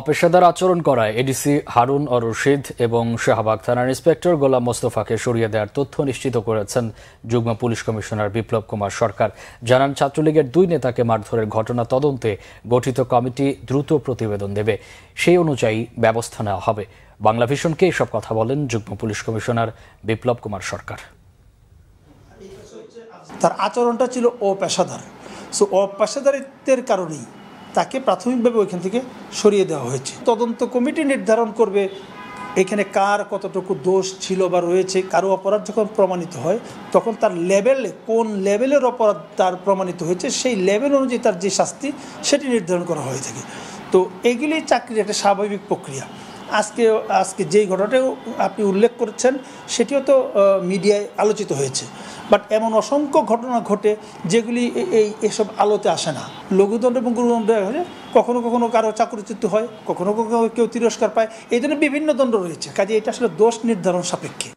অপেশাদার আচরণ করায় এডিসি হারুন অ রশিদ এবং শাহবাগ থানার ইন্সপেক্টর গোলাম মোস্তফাকে সরিয়ে দেওয়ার তথ্য নিশ্চিত করেছেন যুগ্ম পুলিশ কমিশনার বিপ্লব কুমার সরকার। জানান, ছাত্রলীগের দুই নেতাকে মারধরের ঘটনা তদন্তে গঠিত কমিটি দ্রুত প্রতিবেদন দেবে। সেই অনুযায়ী ব্যবস্থা নেওয়া হবে। বাংলা ভিশনকে এসব কথা বলেন যুগ্ম পুলিশ কমিশনার বিপ্লব কুমার সরকার। তার আচরণটা ছিল অপেশাদার। সো অপেশাদারিত্বের কারণেই তাকে প্রাথমিকভাবে ওইখান থেকে সরিয়ে দেওয়া হয়েছে। তদন্ত কমিটি নির্ধারণ করবে এখানে কার কতটুকু দোষ ছিল বা রয়েছে, কারও অপরাধ যখন প্রমাণিত হয়, তখন তার লেভেলে, কোন লেভেলের অপরাধ তার প্রমাণিত হয়েছে, সেই লেভেল অনুযায়ী তার যে শাস্তি, সেটি নির্ধারণ করা হয়ে থাকে। তো এগুলি চাকরির একটা স্বাভাবিক প্রক্রিয়া। আজকে আজকে যেই ঘটনাটাও আপনি উল্লেখ করেছেন, সেটিও তো মিডিয়ায় আলোচিত হয়েছে। বাট এমন অসংখ্য ঘটনা ঘটে যেগুলি এই, এসব আলোতে আসে না। লঘুদণ্ড এবং গুরুদণ্ড কখনো কখনো কারও চাকরিচ্যুত হয়, কখনো কখনো কেউ তিরস্কার পায়। এই জন্য বিভিন্ন দণ্ড রয়েছে। কাজে এটা আসলে দোষ নির্ধারণ সাপেক্ষে।